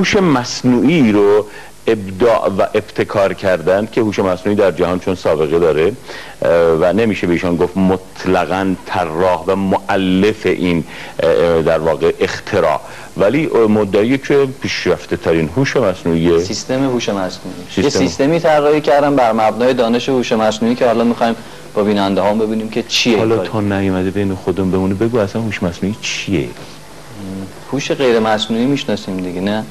هوش مصنوعی رو ابداع و ابتکار کردند که هوش مصنوعی در جهان چون سابقه داره و نمیشه به ایشان گفت مطلقا طراح و معلف این در واقع اختراع. ولی مدعی که پیشرفته ترین هوش مصنوعی سیستم هوش مصنوعی. یه سیستمی طراحی کردن بر مبنای دانش هوش مصنوعی که حالا می‌خوایم با بیننده ها ببینیم که چیه. حالا تا نیومده بین خودمون بمونه بگو اصلا هوش مصنوعی چیه؟ هوش غیر مصنوعی می‌شناسیم دیگه نه؟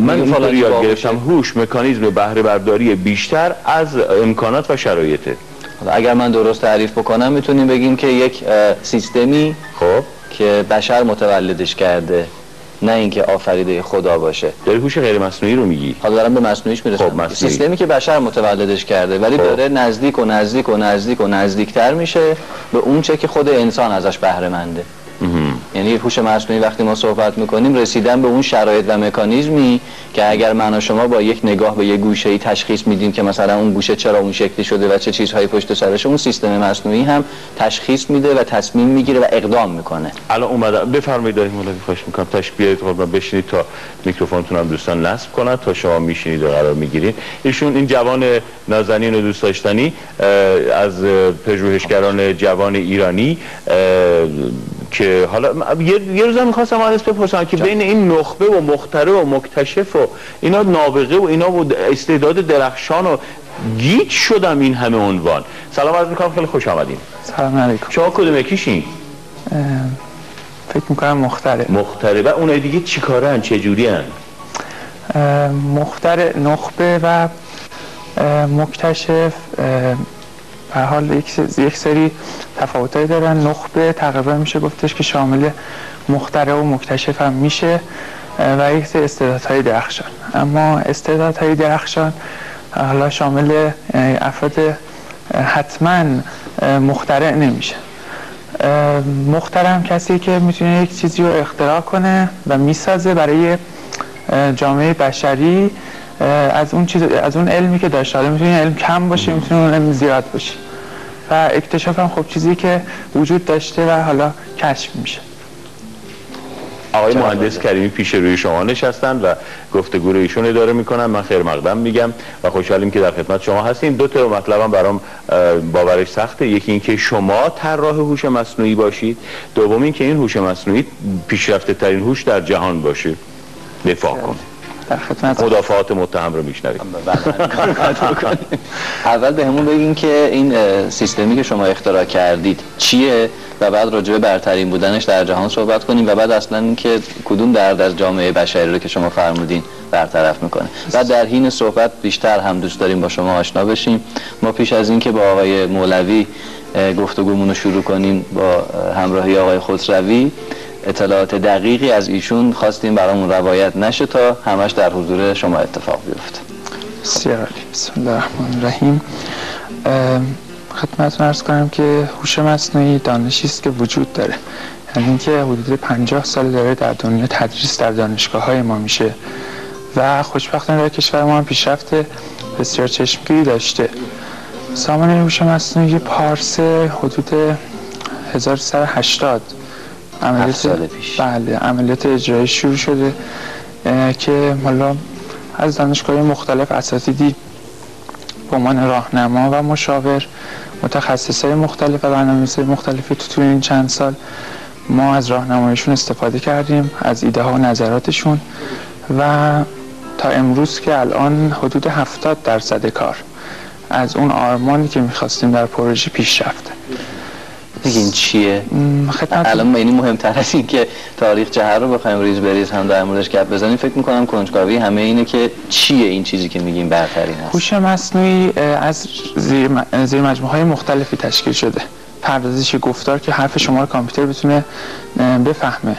من اینطور یاد گرفتم. هوش مکانیزم بهره برداری بیشتر از امکانات و شرایطه. اگر من درست تعریف بکنم می‌تونیم بگیم که یک سیستمی خب. که بشر متولدش کرده نه اینکه آفریده خدا باشه. داری هوش غیر مصنوعی رو میگی؟ حالا دارم به مصنوعیش می‌رسم. خب سیستمی که بشر متولدش کرده ولی خب. داره نزدیک و نزدیک و نزدیک و نزدیکتر میشه به اون چه که خود انسان ازش بهره منده یعنی هوش مصنوعی وقتی ما صحبت می‌کنیم رسیدن به اون شرایط و مکانیزمی که اگر من و شما با یک نگاه به یک گوشه ای تشخیص میدیم که مثلا اون گوشه چرا اون شکلی شده و چه چیزهایی پشت سرش اون سیستم مصنوعی هم تشخیص میده و تصمیم می‌گیره و اقدام می‌کنه. الان اومدم بفرمایید داریم مولوی خواهش می‌کنم. تشبیه قربان بشینید تا میکروفونتون هم دوستان نصب کنن تا شما میشینید و قرار می‌گیرید. ایشون این جوان نازنین و دوست داشتنی از پژوهشگران جوان ایرانی که حالا یه, روز هم می‌خواستم از بپرسم که بین این نخبه و مختره و مکتشف و اینا نابغه و اینا و استعداد درخشان و گیج شدم این همه عنوان. سلام عرض می‌کنم خیلی خوش آمدین. سلام علیکم. شما کدوم یکیشین؟ فکر می‌کنم مختره. مختره. و اونای دیگه چی کارن؟ چه جوری هن؟ مختره نخبه و مکتشف به حال یک سری تفاوتایی دارن. نخبه تقریبا میشه گفتش که شامل مخترع و مکتشف هم میشه و یک سری استعدادهای درخشان. اما استعدادهای درخشان حالا شامل افراد حتما مخترع نمیشه. مخترع هم کسی که می‌تونه یک چیزی رو اختراع کنه و می‌سازه برای جامعه بشری از اون چیز از اون علمی که داشته. حالا می‌تونه علم کم باشه می‌تونه علم زیاد باشه. و اکتشاف هم خب چیزی که وجود داشته و حالا کشف میشه. آقای مهندس کریمی پیش روی شما نشستن و گفتگو رو ایشون اداره می‌کنن. من خیر مقدم میگم و خوشحالیم که در خدمت شما هستیم. دو تا مطلبم برام باورش سخته. یکی اینکه شما طراح هوش مصنوعی باشید. دوم اینکه این هوش مصنوعی پیشرفته ترین هوش در جهان باشه. دفاع کن در خدمت مدافعات متهم رو میشنویم. اول به همون بگین که این سیستمی که شما اختراع کردید چیه و بعد راجع به برترین بودنش در جهان صحبت کنیم و بعد اصلا اینکه کدوم درد از جامعه بشری رو که شما فرمودین برطرف می‌کنه. و در حین صحبت بیشتر هم دوست داریم با شما آشنا بشیم. ما پیش از اینکه با آقای مولوی گفتگومون رو شروع کنیم با همراهی آقای خسروی اطلاعات دقیقی از ایشون خواستیم برامون روایت نشه تا همش در حضور شما اتفاق بیفته. بسیار علی بسم الله الرحمن الرحیم. خدمتتون ارز کنم که هوش مصنوعی دانشی است که وجود داره. یعنی اینکه حدود 50 سال داره در دنیا تدریس در دانشگاه های ما میشه و خوشبختانه در کشور ما هم پیشرفت بسیار چشمگیری داشته. سامانه هوش مصنوعی پارس حدود 1380 عملیات پیش. بله عملیات اجرایی شروع شده که حالا از دانشگاه مختلف اساتیدی به عنوان راهنما و مشاور متخصص های مختلف و برنامه‌ریزی مختلفی تو طول این چند سال ما از راهنماییشون استفاده کردیم از ایده ها و نظراتشون و تا امروز که الان حدود 70 درصد کار از اون آرمانی که می‌خواستیم در پروژه پیش رفته بگین چیه؟ الان یعنی مهمتر از این که تاریخ جهر رو بخوایم ریز بریز هم در موردش گپ بزنیم فکر می‌کنم کنجکاوی همه اینه که چیه این چیزی که میگیم برترین هست هوش مصنوعی از زیر, زیر مجموعه های مختلفی تشکیل شده. پردازش گفتار که حرف شما رو کامپیوتر بتونه بفهمه.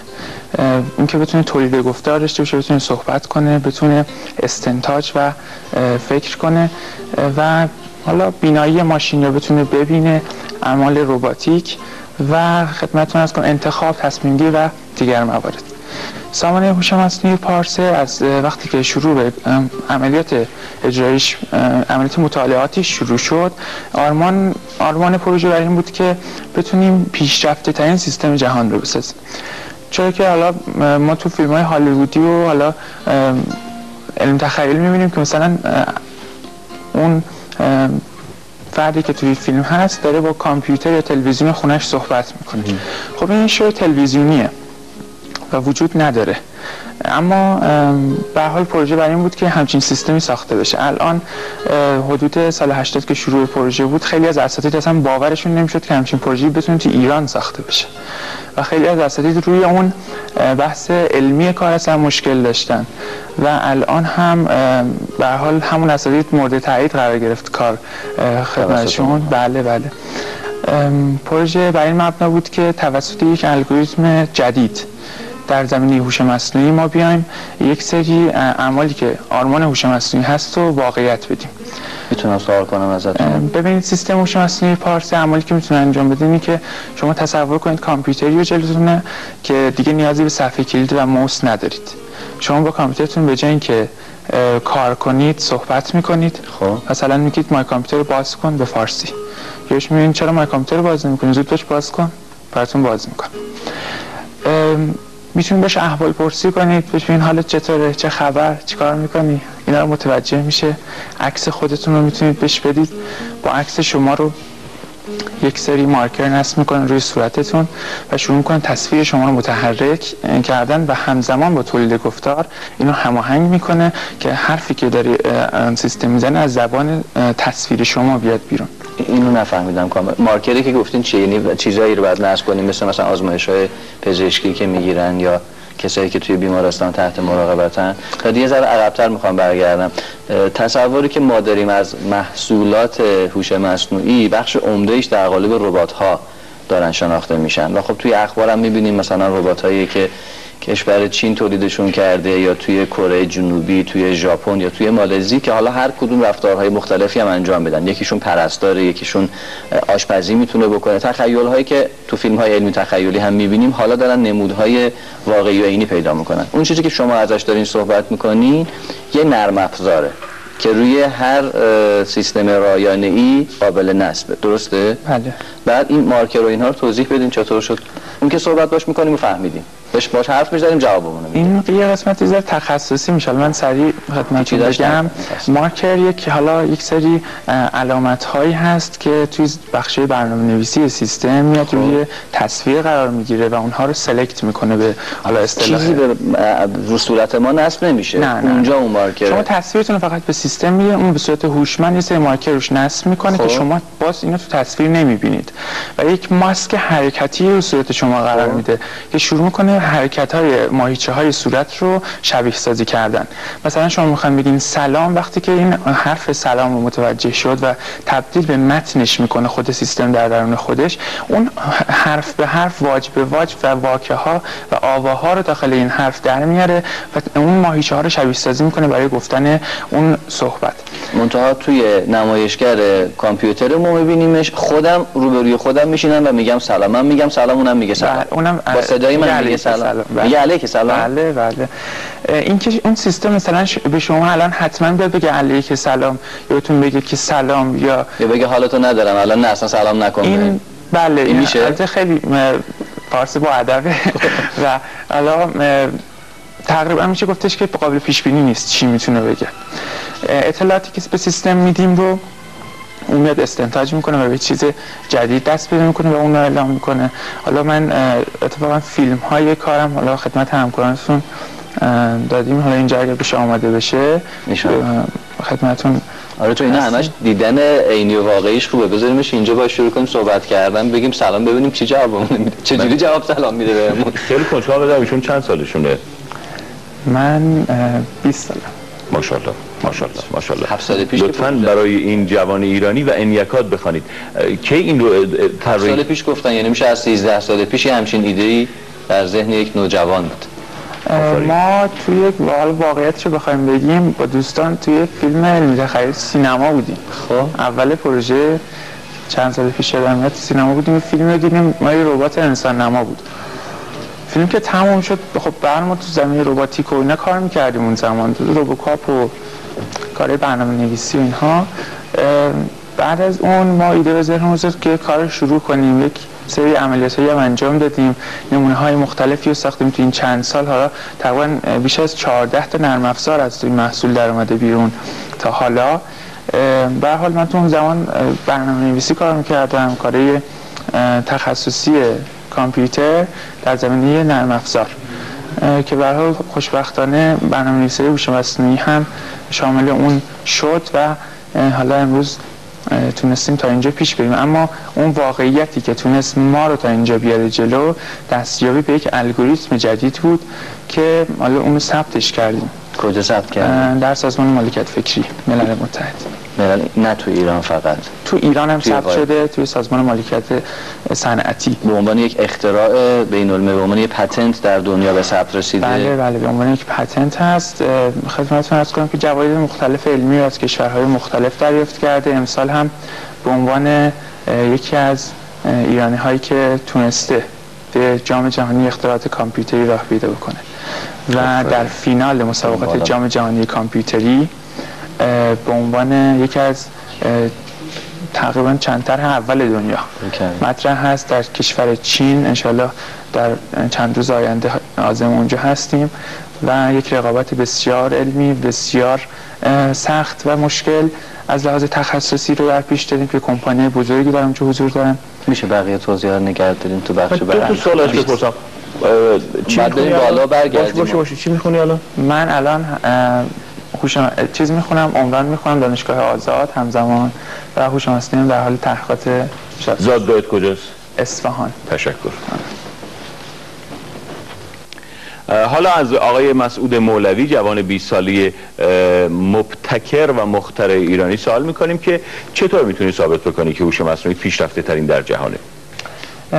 اینکه بتونه تولید گفتار داشته باشه بتونه صحبت کنه بتونه استنتاج و فکر کنه و حالا بینایی ماشین رو بتونه ببینه اعمال روباتیک و خدمتتون از کن انتخاب تصمیم و دیگر موارد. سامانه هوش مصنوعی پارسه از وقتی که شروع به عملیات اجرایش عملیات مطالعاتی شروع شد آرمان آرمان پروژه بر این بود که بتونیم پیشرفته ترین سیستم جهان رو بسازیم. چرا که حالا ما تو فیلم های هالیوودی و حالا علم تخیل می‌بینیم که مثلا اون فردی که توی فیلم هست داره با کامپیوتر یا تلویزیون خونش صحبت می‌کنه. خب این شو تلویزیونیه و وجود نداره. اما به حال پروژه برای این بود که همچین سیستمی ساخته بشه. الان حدود سال 80 که شروع پروژه بود خیلی از اساتید اصلا باورشون نمی‌شد که همچین پروژه بتونه تو ایران ساخته بشه. و خیلی از اساتید روی اون بحث علمی کار اصلا مشکل داشتن. و الان هم به حال همون اساتید مورد تایید قرار گرفت کار خدمتشون. بله بله. پروژه برای این مبنا بود که توسط یک الگوریتم جدید در زمینه هوش مصنوعی ما بیایم یک سری اعمالی که آرمان هوش مصنوعی هست و واقعیت بدیم. می‌تونم سوال کنم ازتون. ببینید سیستم هوش مصنوعی پارس اعمالی که می‌تونه انجام بده اینه که شما تصور کنید کامپیوتری رو جلوتونه که دیگه نیازی به صفحه کلید و موس ندارید. شما با کامپیوترتون به جای اینکه کار کنید صحبت می‌کنید خب. مثلا میگید مای کامپیوتر رو باز کن به فارسی. یهش می‌بینید چرا مای کامپیوتر رو باز نمی‌کنید؟ زود باش باز کن براتون باز میکن می‌تونید بهش احوال پرسی کنید ببین حالت چطوره چه خبر چیکار می‌کنی؟ اینا رو متوجه میشه. عکس خودتون رو می‌تونید بهش بدید. با عکس شما رو یک سری مارکر نصب می‌کنن روی صورتتون و شروع می‌کنن تصویر شما رو متحرک کردن و همزمان با تولید گفتار اینو هماهنگ می‌کنه که حرفی که داری سیستم می‌زنه از زبان تصویر شما بیاد بیرون. اینو نفهمیدم کامل. مارکری که گفتین چیه؟ یعنی چیزایی رو بعد نصب کنیم مثل مثلا آزمایش های پزشکی که می‌گیرن یا کسایی که توی بیمارستان تحت مراقبتن. تا دیگه ذره عقبتر می‌خوام برگردم. تصوری که ما داریم از محصولات هوش مصنوعی بخش عمدهش در قالب ربات ها دارن شناخته میشن. و خب توی اخبارم می‌بینیم مثلا ربات هایی که کشور چین تولیدشون کرده یا توی کره جنوبی توی ژاپن یا توی مالزی که حالا هر کدوم رفتارهای مختلفی هم انجام بدن. یکیشون پرستاره یکیشون آشپزی می‌تونه بکنه. تخیل هایی که تو فیلم های علمی تخیلی هم می‌بینیم حالا دارن نمودهای واقعی و عینی پیدا می‌کنن. اون چیزی که شما ازش دارین صحبت می‌کنین یه نرم افزاره که روی هر سیستم رایانه ای قابل نصبه. درسته؟ بله. بعد این مارکر و اینها رو توضیح بدین چطور شد. اون که صحبت باش می‌کنیم و فهمیدیم. بهش باش حرف می‌زنیم جوابمون این یه قسمت زیر تخصصی میشه. من سریع خدمتتون بگم. مارکر یک حالا یک سری علامت هایی هست که توی بخش برنامه نویسی سیستم میاد روی تصویر قرار می‌گیره و اونها رو سلکت می‌کنه به حالا اصطلاح چیزی به رو صورت ما نصب نمیشه. نه نه. اونجا اون مارکر. شما تصویرتون فقط به سیستم میده اون به صورت هوشمند یه سری مارکر روش نصب می‌کنه خب. که شما باز اینو تو تصویر نمی‌بینید. و یک ماسک حرکتی رو صورت شما قرار میده که شروع می‌کنه حرکت های ماهیچه های صورت رو شبیه سازی کردن. مثلا شما می‌خواین بگین سلام وقتی که این حرف سلام رو متوجه شد و تبدیل به متنش می‌کنه خود سیستم در درون خودش اون حرف به حرف واج به واج و واکه ها و آواها رو داخل این حرف در میاره و اون ماهیچه ها رو شبیه سازی می‌کنه برای گفتن اون صحبت. منتها توی نمایشگر کامپیوتر ما میبینیمش خودم روبروی خودم میشینم و میگم سلام. من میگم سلام اونم میگه سلام. بله، اونم با صدای من میگه میگه سلام. سلام، بله. میگه علیک سلام. بله بله. این که اون سیستم مثلا ش- به شما الان حتما بیاد بگه علیک سلام یا بهتون بگه که سلام یا یا بگه حالتو ندارم الان نه اصلا سلام نکن این بله این میشه؟ خیلی فارسی با ادبه و حالا تقریبا میشه گفتش که قابل پیش بینی نیست چی می‌تونه بگه. اطلاعاتی که به سیستم میدیم رو اون میاد استنتاج می‌کنه و به چیز جدید دست پیدا می‌کنه و اون رو اعلام می‌کنه. حالا من اتفاقا فیلم های کارم حالا خدمت همکارانتون دادیم. حالا اینجا اگر بشه آماده بشه خدمتون آره تو اینا همش دیدن عینی و واقعیش خوبه. بذاریمش اینجا با شروع کنیم صحبت کردن بگیم سلام ببینیم چی جوابمون میده. چه جوری جواب سلام میده بهمون؟ خیلی کنجکاو بدم ایشون چند سالشونه؟ من اه، 20 سالم. ماشاءالله. ماشاءالله ماشاءالله. هفت سال پیش لطفاً. برای این جوان ایرانی و انیکات بخوانید. کی این رو اه، سال پیش گفتن یعنی میشه از 13 سال پیش همچین ایده ای در ذهن یک نوجوان بود. ما توی یک حال واقعیتش رو بخوایم بگیم با دوستان توی فیلم علمی تخیل سینما بودیم. خب. اول پروژه چند سال پیش تو سینما بودیم فیلم رو دیدیم ما یه ربات انسان نما بود. فیلم که تموم شد خب بر ما تو زمین رباتیک و اینا کار می‌کردیم اون زمان تو روبوکاپ و کار برنامه نویسی و اینها. بعد از اون ما ایده به رسید که کار رو شروع کنیم. یک سری عملیات هایی هم انجام دادیم. نمونه های مختلفی رو ساختیم تو این چند سال. حالا تقریبا بیش از 14 تا نرم افزار از این محصول در اومده بیرون تا حالا. به حال من تو اون زمان برنامه نویسی کار می‌کردم. کاری تخصصی کامپیوتر در زمینه نرم افزار. که به حال خوشبختانه برنامه نویسی هوش مصنوعی هم شامل اون شد و حالا امروز تونستیم تا اینجا پیش بریم. اما اون واقعیتی که تونست ما رو تا اینجا بیاره جلو دستیابی به یک الگوریتم جدید بود که حالا اون رو ثبتش کردیم. کجا ثبت کردیم؟ در سازمان مالکیت فکری ملل متحد. ملل نه تو ایران فقط. تو ایران هم ثبت شده توی سازمان مالکیت صنعتی. به عنوان یک اختراع بین الملل به عنوان یک پتنت در دنیا به ثبت رسیده. بله بله به عنوان یک پتنت هست. خدمتتون عرض کنم که جوایز مختلف علمی از کشورهای مختلف دریافت کرده. امسال هم به عنوان یکی از ایرانی هایی که تونسته به جام جهانی اختراعات کامپیوتری راه پیدا بکنه. و در فینال مسابقات جام جهانی کامپیوتری به عنوان یکی از تقریبا چند طرح اول دنیا. مطرح هست در کشور چین انشالله در چند روز آینده آزم اونجا هستیم و یک رقابت بسیار علمی بسیار سخت و مشکل از لحاظ تخصصی رو در پیش داریم که کمپانی بزرگی در اونجا حضور دارن. میشه بقیه توضیحات نگرد داریم تو بخش بعد دو سال از بپرسم. چی می‌خونی؟ بالا برگردیم. باشه باشه چی می‌خونی الان؟ من الان خوشم... چیز می‌خونم عمران می‌خونم دانشگاه آزاد همزمان و هوش مصنوعی در حال تحقیقات زادگاهت کجاست؟ اصفهان. تشکر. حالا از آقای مسعود مولوی جوان 20 سالی مبتکر و مخترع ایرانی سوال می‌کنیم که چطور می‌تونی ثابت بکنی که هوش مصنوعی پیشرفته ترین در جهانه؟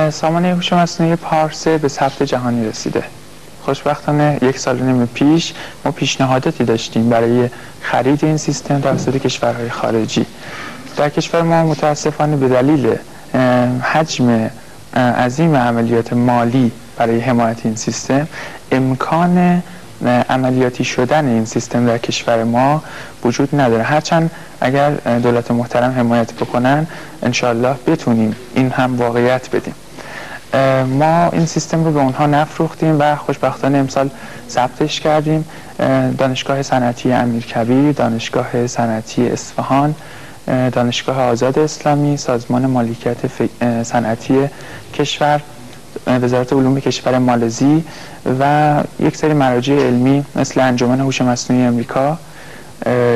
سامانه هوش مصنوعی پارسه به ثبت جهانی رسیده. خوشبختانه یک سال نیم پیش ما پیشنهاداتی داشتیم برای خرید این سیستم توسط کشورهای خارجی. در کشور ما متاسفانه به دلیل حجم عظیم عملیات مالی برای حمایت این سیستم امکان عملیاتی شدن این سیستم در کشور ما وجود نداره. هرچند اگر دولت محترم حمایت بکنن انشالله بتونیم این هم واقعیت بدیم. ما این سیستم رو به اونها نفروختیم و خوشبختانه امسال ثبتش کردیم. دانشگاه صنعتی امیرکبیر دانشگاه صنعتی اصفهان دانشگاه آزاد اسلامی سازمان مالکیت صنعتی کشور وزارت علوم کشور مالزی و یک سری مراجع علمی مثل انجمن هوش مصنوعی امریکا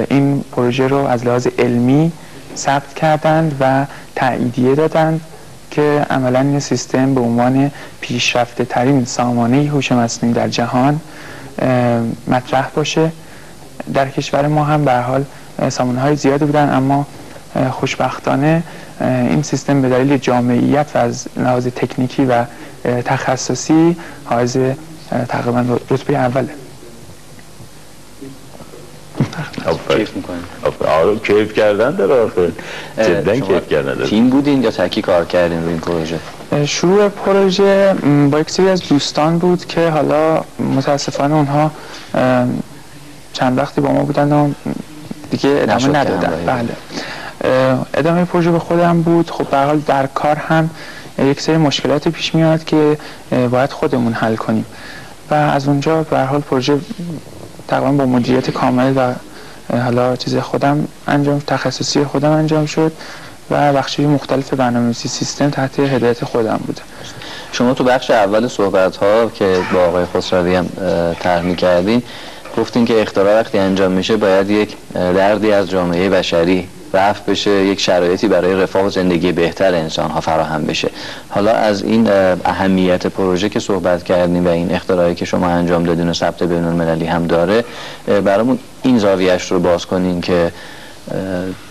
این پروژه رو از لحاظ علمی ثبت کردند و تاییدیه دادند. که عملا این سیستم به عنوان پیشرفته ترین سامانه هوش مصنوعی در جهان مطرح باشه. در کشور ما هم به حال سامانه های زیادی بودن اما خوشبختانه این سیستم به دلیل جامعیت و از لحاظ تکنیکی و تخصصی حائز تقریبا رتبه اوله کیف می‌کنیم آره کیف کردن داره آخه. جدا کیف کردن داره. تیم بودین یا تکی کار کردین روی این پروژه؟ شروع پروژه با یک سری از دوستان بود که حالا متاسفانه اونها چند وقتی با ما بودن و دیگه ادامه ندادن. بله. ادامه پروژه به خودم بود. خب به حال در کار هم یک سری مشکلات پیش میاد که باید خودمون حل کنیم. و از اونجا به حال پروژه تقریبا با مدیریت کامل و حالا چیز خودم انجام تخصصی خودم انجام شد و بخشی مختلف برنامه‌نویسی سیستم تحت هدایت خودم بوده شما تو بخش اول صحبت ها که با آقای خسروی هم طرح کردین گفتین که اختراع وقتی انجام میشه باید یک دردی از جامعه بشری رفت بشه یک شرایطی برای رفاه زندگی بهتر انسان ها فراهم بشه. حالا از این اهمیت پروژه که صحبت کردیم و این اختراعی که شما انجام دادین و ثبت بین المللی هم داره برامون این زاویهش رو باز کنین که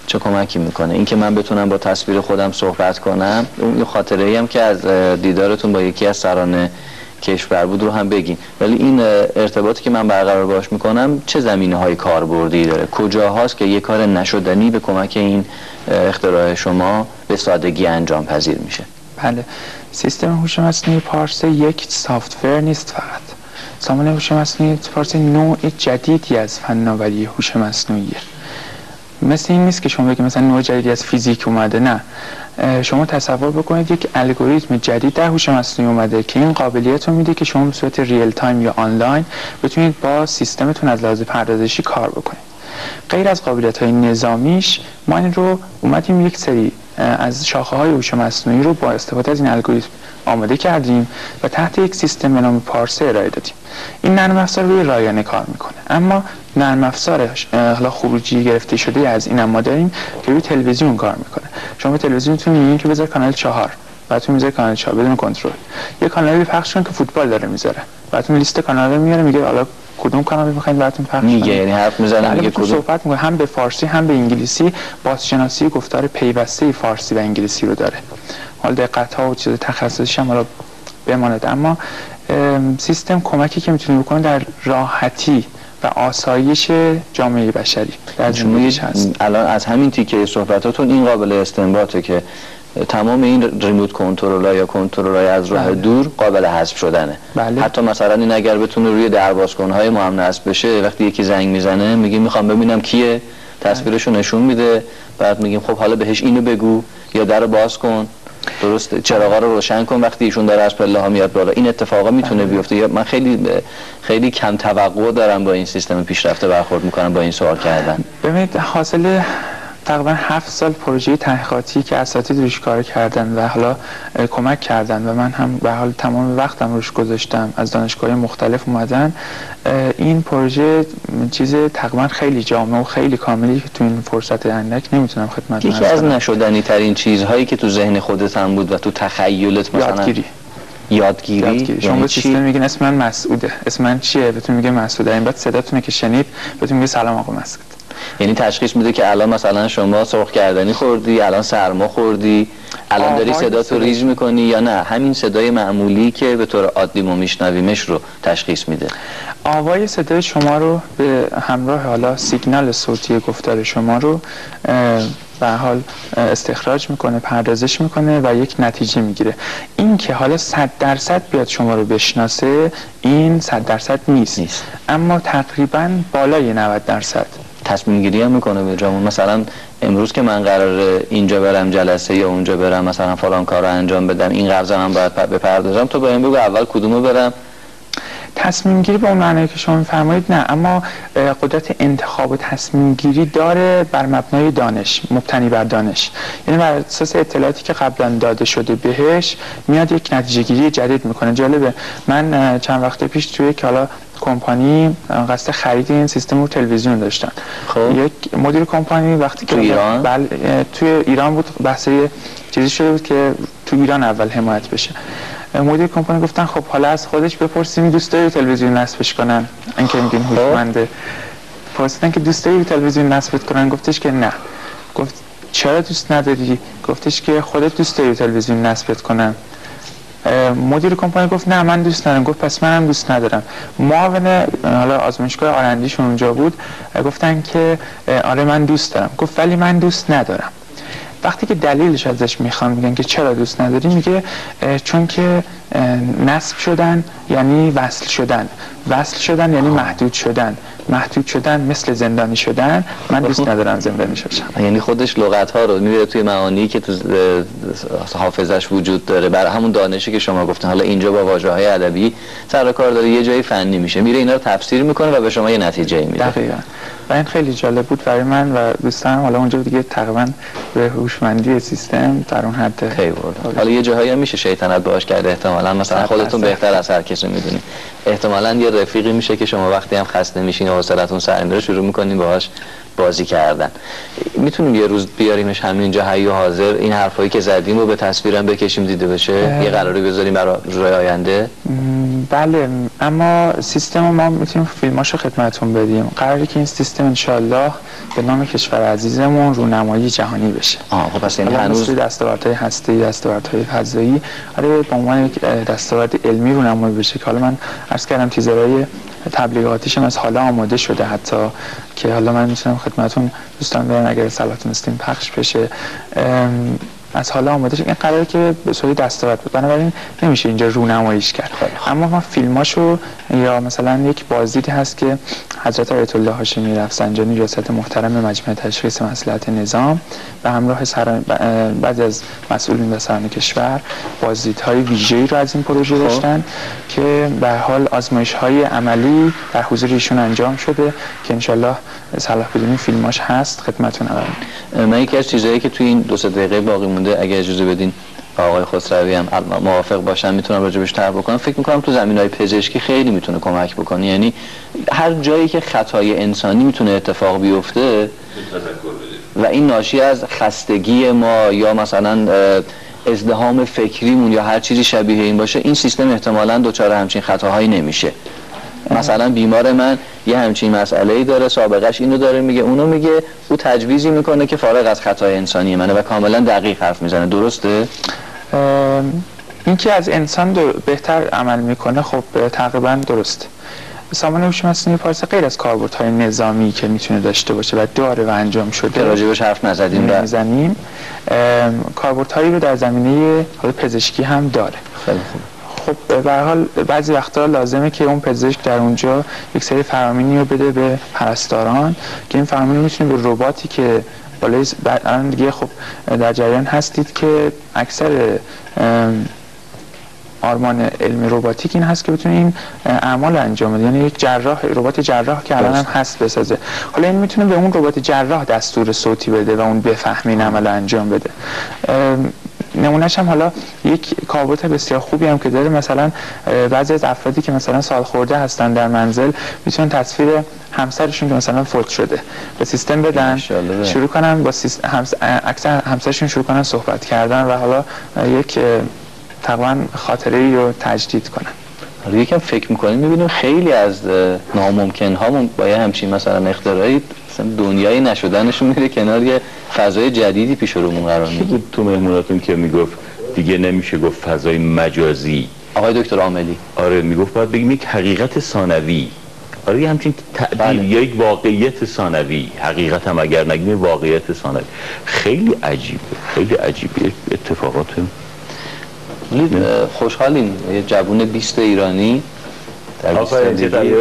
چه کمکی می‌کنه. اینکه من بتونم با تصویر خودم صحبت کنم اون خاطره هم که از دیدارتون با یکی از سران کشور بود رو هم بگین. ولی این ارتباطی که من برقرار باش می‌کنم چه زمینه های کاربردی داره؟ کجا هاست که یه کار نشدنی به کمک این اختراع شما به سادگی انجام پذیر میشه؟ بله. سیستم هوش مصنوعی پارسه یک software نیست فقط. سامانه هوش مصنوعی پارسه نوع جدیدی از فناوری هوش مصنوعی مثل این نیست که شما بگید مثلا نوع جدیدی از فیزیک اومده نه. شما تصور بکنید یک الگوریتم جدید در هوش مصنوعی اومده که این قابلیت رو میده که شما به صورت real time یا آنلاین بتونید با سیستمتون از لحاظ پردازشی کار بکنید. غیر از قابلیت های نظامیش ما این رو اومدیم یک سری از شاخه های هوش مصنوعی رو با استفاده از این الگوریتم آماده کردیم و تحت یک سیستم به نام پارسه ارائه دادیم. این نرم افزار روی رایانه کار می‌کنه. اما نرم افزار حالا خروجی گرفته شده از این ما داریم که روی تلویزیون کار می‌کنه. شما به تلویزیونتون میگین که بذار کانال چهار. بعدتون می‌ذاره کانال چهار بدون کنترل. یه کانالی پخش کن که فوتبال داره می‌ذاره. بعدتون لیست کانال رو میاره میگه حالا کدوم کانال می‌خواین براتون پخش میگه یعنی حرف می‌زنه بله، میگه کدوم؟ صحبت می‌کنه. هم به فارسی هم به انگلیسی. بازشناسی گفتار پیوسته فارسی و انگلیسی رو داره. حال دقت ها و چیز تخصصیش هم حالا بماند. اما سیستم کمکی که می‌تونه بکنه در راحتی و آسایش جامعه بشری در زندگیش هست. الان از همین تیکه صحبتاتون این قابل استنباطه که تمام این ریموت کنترل یا کنترل از راه بله. دور قابل حذف شدنه. بله. حتی مثلا این اگر بتونه روی دروازکن های ما هم نصب بشه وقتی یکی زنگ می‌زنه میگه می‌خوام ببینم کیه. تصویرشو نشون میده. بعد میگیم خب حالا بهش اینو بگو. یا در باز کن. درسته. چراغا رو روشن کن. وقتی ایشون داره از پله ها میاد بالا. این اتفاقا می‌تونه بله. بیفته. یا من خیلی خیلی کم توقع دارم با این سیستم پیشرفته برخورد می‌کنم با این سوال کردن. ببینید حاصل تقریبا هفت سال پروژه تحقیقاتی که اساتید روش کار کردن و حالا کمک کردن و من هم به حال تمام وقتم روش گذاشتم از دانشگاه مختلف اومدن این پروژه چیز تقریبا خیلی جامع و خیلی کاملی که تو این فرصت اندک نمی‌تونم خدمت یکی از نشدنی ترین چیزهایی که تو ذهن خودت هم بود و تو تخیلت مثلا یادگیری. یادگیری, یادگیری. شما یعنی به سیستم میگین اسم من مسعوده. اسم من چیه؟ بهتون میگه مسعوده. این بعد صداتونه که شنید بهتون میگه سلام آقا مسعود. یعنی تشخیص میده که الان مثلا شما سرخ کردنی خوردی الان سرما خوردی الان داری صدا تو ریز می‌کنی یا نه؟ همین صدای معمولی که به طور عادی ما میشنویمش رو تشخیص میده. آوای صدای شما رو به همراه حالا سیگنال صوتی گفتار شما رو به حال استخراج می‌کنه پردازش می‌کنه و یک نتیجه می‌گیره. این که حالا صد درصد بیاد شما رو بشناسه این صد درصد نیست. نیست. اما تقریبا بالای 90 درصد. تصمیم گیری هم می‌کنه به جامون. مثلا امروز که من قرار اینجا برم جلسه یا اونجا برم مثلا فلان کار رو انجام بدم این قرض من باید بپردازم تو به این بگو اول کدومو برم. تصمیم گیری به اون معنی که شما میفرمایید نه اما قدرت انتخاب و تصمیم گیری داره بر مبنای دانش مبتنی بر دانش. یعنی بر اساس اطلاعاتی که قبلا داده شده بهش میاد یک نتیجه گیری جدید می‌کنه. جالبه من چند وقت پیش توی که حالا کمپانی قصد خرید این سیستم رو تلویزیون داشتن. خب. یک مدیر کمپانی وقتی که ایران؟ بله توی ایران بود بحث چیزی شده بود که تو ایران اول حمایت بشه. مدیر کمپانی گفتن خب حالا از خودش بپرسیم دوست داری تلویزیون نصبش کنن. اینکه میگین خب. هوشمنده. پرسیدن که دوست داری تلویزیون نصبت کنن گفتش که نه. گفت چرا دوست نداری؟ گفتش که خودت دوست داری تلویزیون نصبت کنن. مدیر کمپانی گفت نه من دوست ندارم. گفت پس منم دوست ندارم. معاون حالا آزمایشگاه آرندیشون اونجا بود. گفتن که آره من دوست دارم. گفت ولی من دوست ندارم. وقتی که دلیلش ازش می‌خوان میگن که چرا دوست نداری میگه چون که نصب شدن یعنی وصل شدن. وصل شدن یعنی محدود شدن. محدود شدن مثل زندانی شدن. من دوست ندارم زندانی شدم. یعنی خودش لغت ها رو می‌بره توی معانی که تو حافظش وجود داره. برای همون دانشی که شما گفتن حالا اینجا با واژه های ادبی سر کار داره. یه جای فنی میشه. میره اینا رو تفسیر می‌کنه و به شما یه نتیجه میده. دقیقاً. و این خیلی جالب بود برای من و دوستانم حالا اونجا دیگه تقریبا به هوشمندی سیستم در اون حد حالا یه جاهایی میشه شیطنت باش کرده احتمالا. مثلا خودتون بهتر از هر کسی می‌دونی. احتمالا یه رفیقی میشه که شما وقتی هم خسته میشین و حوصلتون سر شروع می‌کنین باهاش بازی کردن. می‌تونیم یه روز بیاریمش همینجا حی و حاضر. این حرفایی که زدیم رو به تصویرم بکشیم دیده بشه یه قراری بذاریم برای روی آینده؟ بله. اما سیستم ما می‌تونیم فیلماشو خدمتون بدیم. قراری که این سیستم انشالله به نام کشور عزیزمون رونمایی جهانی بشه. آه خب پس یعنی هنوز دستاوردهای هستی دستاوردهای فضایی آره به عنوان دستاورد علمی رونمایی بشه که حالا من عرض کردم تیزرهای تبلیغاتیشم از حالا آماده شده حتی که حالا من می‌تونم خدمتون دوستان دارن اگر صلاح تونستیم پخش بشه. از حالا آماده شد این قراره که به صورت دستاورد بود. بنابراین نمیشه اینجا رونماییش کرد. اما ما فیلماشو یا مثلا یک بازدیدی هست که حضرت آیت الله هاشمی رفسنجانی ریاست محترم مجمع تشخیص مصلحت نظام به همراه سر... بعضی از مسئولین و سران کشور بازدیدهای ویژه‌ای رو از این پروژه خب. داشتن که به حال آزمایش های عملی در حضور ایشون انجام شده که انشالله صلاح بدونی فیلماش هست. خدمتون من یکی از چیزهایی که توی این دو سه دقیقه باقی مونده. اگه اجازه بدین آقای خسروی هم موافق باشن می‌تونم راجبش تر بکنم فکر می‌کنم تو زمین های پزشکی خیلی می‌تونه کمک بکنه. یعنی هر جایی که خطای انسانی می‌تونه اتفاق بیفته و این ناشی از خستگی ما یا مثلا ازدهام فکریمون یا هر چیزی شبیه این باشه این سیستم احتمالا دچار همچین خطاهایی نمیشه. مثلا بیمار من یه همچین مسئله ای داره سابقش اینو داره میگه اونو میگه او تجویزی می‌کنه که فارغ از خطای انسانی منه و کاملا دقیق حرف می‌زنه. درسته؟ این که از انسان بهتر عمل می‌کنه خب تقریبا درسته. سامان هوش مصنوعی پارسه غیر از کاربردهای نظامی که می‌تونه داشته باشه و داره و انجام شده راجبش حرف نزدیم نمی‌زنیم کاربردهایی رو در زمینه پزشکی هم داره. خیلی خوب. خب به حال بعضی وقتا لازمه که اون پزشک در اونجا یک سری فرامینی رو بده به پرستاران که این فرامین می‌تونه به رباتی که بالای الان دیگه خب در جریان هستید که اکثر آرمان علمی روباتیک این هست که بتونه اعمال انجام بده. یعنی یک جراح ربات جراح که الان هم هست بسازه. حالا این می‌تونه به اون ربات جراح دستور صوتی بده و اون بفهمین عمل انجام بده. نمونهش هم حالا یک کابوت بسیار خوبی هم که داره. مثلا بعضی از افرادی که مثلا سال خورده هستن در منزل می‌تونن تصویر همسرشون که مثلا فوت شده به سیستم بدن شروع کنن با اکثر همسرشون شروع کنن صحبت کردن و حالا یک تقریبا خاطره ای رو تجدید کنن. حالا یکم فکر می‌کنیم می‌بینیم خیلی از ناممکن ها با یه همچین مثلا اختراعی دنیای نشدنشون میره کنار یه فضای جدیدی پیش رومون قرار می‌گیره تو مهموناتون که می‌گفت دیگه نمیشه گفت فضای مجازی؟ آقای دکتر عاملی. آره می‌گفت باید بگیم یک حقیقت ثانوی. آره یه همچین تعبیر بله. یا یک واقعیت ثانوی. حقیقت هم اگر نگیم واقعیت ثانوی. خیلی عجیبه خیلی عجیبه. اتفاقات خوشحالیم. یه جوون 20 ایرانی. در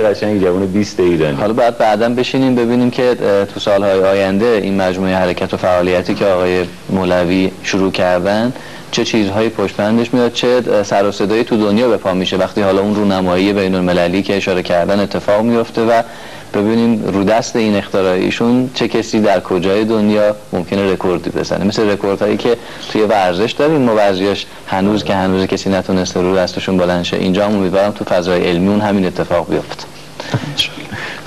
قشنگ جوان 20 ایرانی. حالا بعد بعدا بشینیم ببینیم که تو سالهای آینده این مجموعه حرکت و فعالیتی که آقای مولوی شروع کردن چه چیزهایی پشت بندش میاد چه سر و صدایی تو دنیا به پا میشه. وقتی حالا اون رونمایی بین المللی که اشاره کردن اتفاق میفته و ببینیم رو دست این اختراعیشون چه کسی در کجای دنیا ممکنه رکوردی بزنه. مثل رکوردهایی که توی ورزش داریم. موازیاش هنوز که هنوز کسی نتونسته رو دستشون بلند شه. اینجا هم امیدوارم تو فضای علمی اون همین اتفاق بیفته.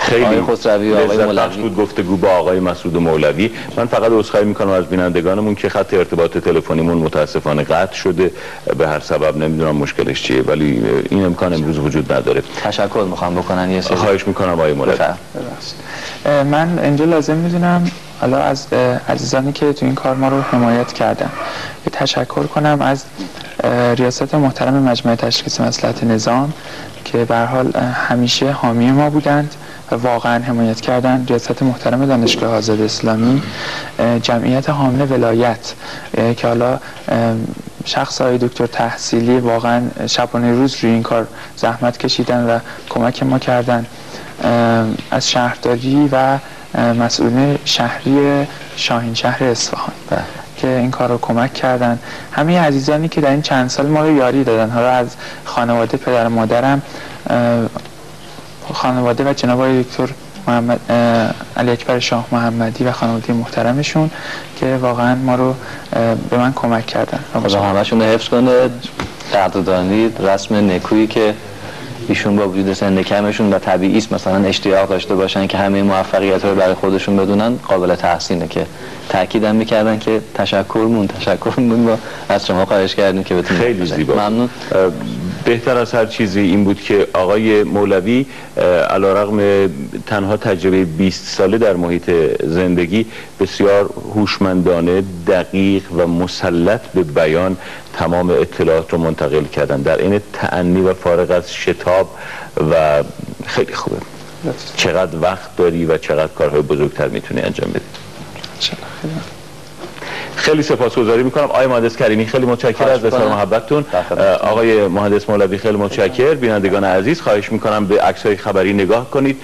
خیلی آقای خسروی و آقای مولوی. بود گفتگو با آقای مسعود مولوی. من فقط عذرخواهی می‌کنم از بینندگانمون که خط ارتباط تلفنیمون متاسفانه قطع شده. به هر سبب نمی‌دونم مشکلش چیه ولی این امکان امروز وجود نداره. تشکر می‌خوام بکنن. یه سری خواهش می‌کنم آقای مولوی. من اینجا لازم می‌دونم حالا از عزیزانی که تو این کار ما رو حمایت کردن. تشکر کنم از ریاست محترم مجمع تشخیص مسئلت نظام که به حال همیشه حامی ما بودند. و واقعا حمایت کردن ریاست محترم دانشگاه آزاد اسلامی جمعیت حامل ولایت که حالا شخص های دکتر تحصیلی واقعا شبانه روز روی این کار زحمت کشیدن و کمک ما کردن. از شهرداری و مسئولین شهری شاهین شهر اصفهان بله. که این کار رو کمک کردن. همه عزیزانی که در این چند سال ما رو یاری دادن. حالا از خانواده پدر مادرم خانواده و جناب آقای دکتر محمد علی اکبر شاه محمدی و خانواده محترمشون که واقعا ما رو به من کمک کردن. خدا همشون رو حفظ کنه. قدردانی رسم نکویی که ایشون با وجود سن کمشون و طبیعی است مثلا اشتیاق داشته باشن که همه موفقیت رو برای خودشون بدونن قابل تحسینه که تاکیدم می‌کردن که تشکرمون تشکرمون با از شما خواهش کردیم که بتونید خیلی زیبا. ممنون. بهتر از هر چیزی این بود که آقای مولوی علیرغم تنها تجربه 20 ساله در محیط زندگی بسیار هوشمندانه دقیق و مسلط به بیان تمام اطلاعات رو منتقل کردن. در این تعنی و فارغ از شتاب و خیلی خوبه. چقدر وقت داری و چقدر کارهای بزرگتر می‌تونی انجام بدی. خیلی سپاسگزاری می‌کنم. آقای مهندس کریمی خیلی متشکرم از اظهار محبتتون. آقای مهندس مولوی خیلی متشکر. بینندگان عزیز خواهش می‌کنم به عکس‌های خبری نگاه کنید.